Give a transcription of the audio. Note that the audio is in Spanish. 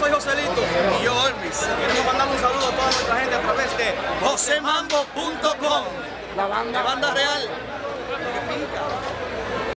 soy Joselito. Y yo, Ormis. Queremos mandar un saludo a toda nuestra gente a través de josemambo.com. La banda. La banda real.